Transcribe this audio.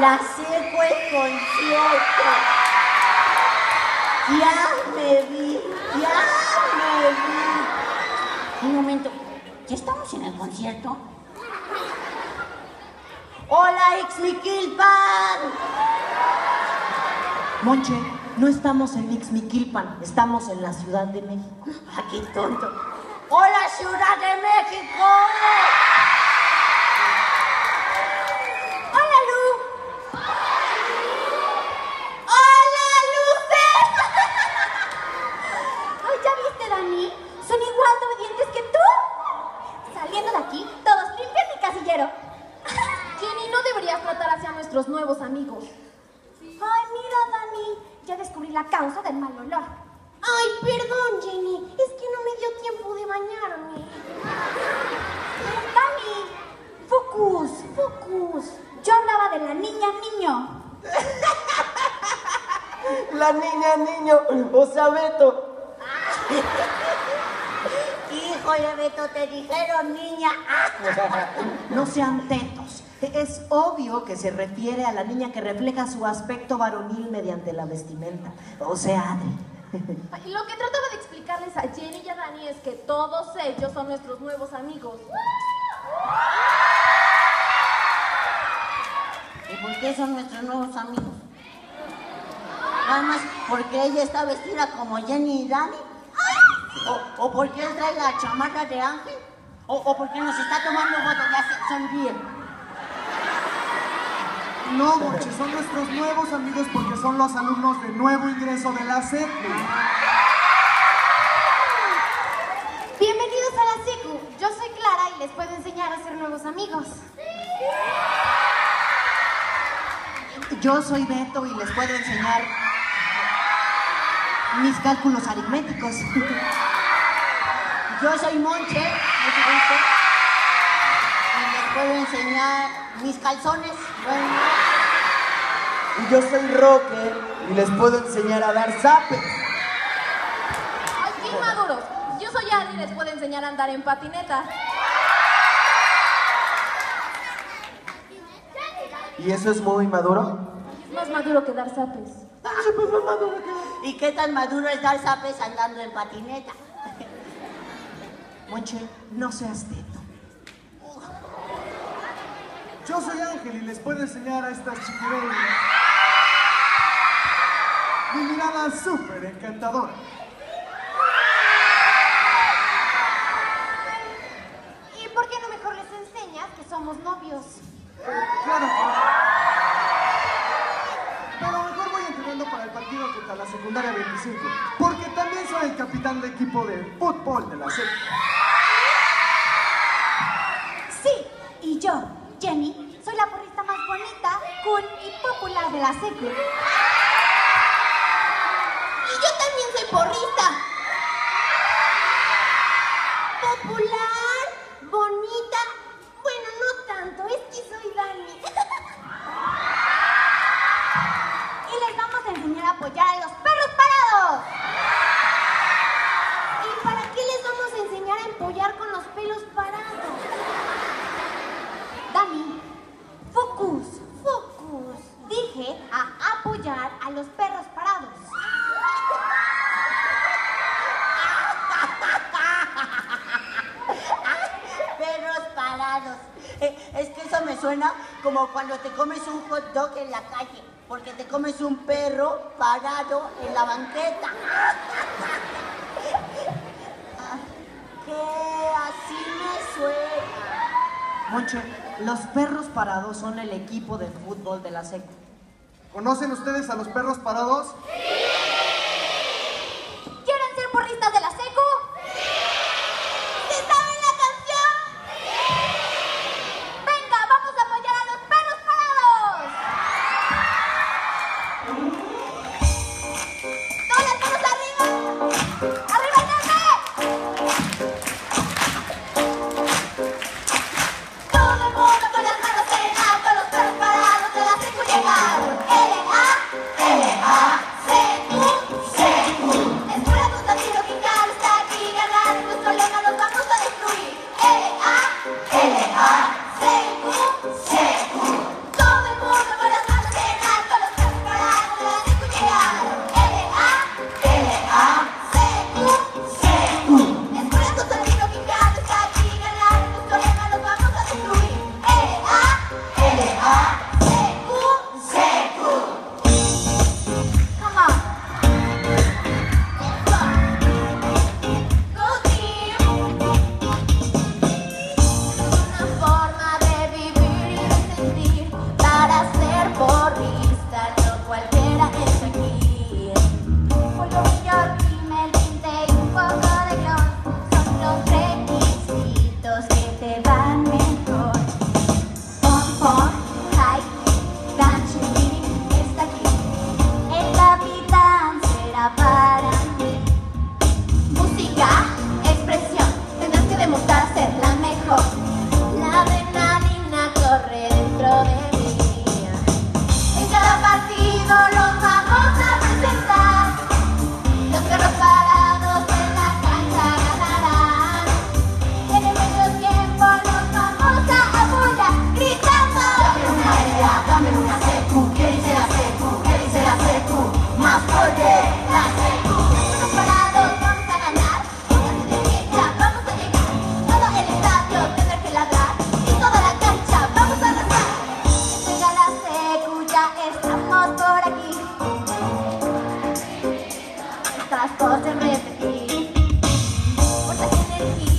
la seco el concierto. Ya me vi, ya me vi. Un momento, ¿ya estamos en el concierto? ¡Hola, Ixmiquilpan! Monche, no estamos en Ixmiquilpan, estamos en la Ciudad de México. ¡Ah, qué tonto! ¡Hola, Ciudad de México! La niña, niño, o sea, Beto. Híjole, Beto, te dijeron niña. No sean tetos. Es obvio que se refiere a la niña que refleja su aspecto varonil mediante la vestimenta. O sea, Adri. Lo que trataba de explicarles a Jenny y a Dani es que todos ellos son nuestros nuevos amigos. ¿Y por qué son nuestros nuevos amigos? Nada más porque ella está vestida como Jenny y Dani. O, o porque él trae la chamarra de Ángel. O, o porque nos está tomando fotos y hace sonríe. No, Monche, son nuestros nuevos amigos porque son los alumnos de nuevo ingreso de la SEC. Bienvenidos a la SECU. Yo soy Clara y les puedo enseñar a ser nuevos amigos. Yo soy Beto y les puedo enseñar mis cálculos aritméticos. Yo soy Monche. Y les puedo enseñar mis calzones. Bueno, Y yo soy Roque y les puedo enseñar a dar zapes. ¡Ay, qué inmaduros! Yo soy Adri y les puedo enseñar a andar en patineta. ¿Y eso es muy maduro? Es más maduro que dar zapes. ¿Y qué tan maduro es dar zapes andando en patineta? Monche, no seas teto. Yo soy Ángel y les puedo enseñar a estas chiquibellas. Mi mirada súper encantadora. ¿Y por qué no mejor les enseñas que somos novios? Claro. Pero mejor voy entrenando para el partido contra la secundaria 25. Porque también soy el capitán del equipo de fútbol de la SEC. Sí, y yo, Jenny, soy la porrista más bonita, cool y popular de la SECU. Y yo también soy porrista. Popular, bonita. Bueno, no tanto, es que soy Dani. Y les vamos a enseñar a apoyar a los perros parados. ¿Y para qué les vamos a enseñar a empollar con los pelos parados? Dani, focus, focus. Dije a apoyar a los perros parados. Perros Eh, es que eso me suena como cuando te comes un hot dog en la calle, porque te comes un perro parado en la banqueta. ¿Qué? Así me suena. Monche, los perros parados son el equipo de fútbol de la SECU. ¿Conocen ustedes a los perros parados? ¿Quieren ก็จะเรียนดีว่าจะเรียนดี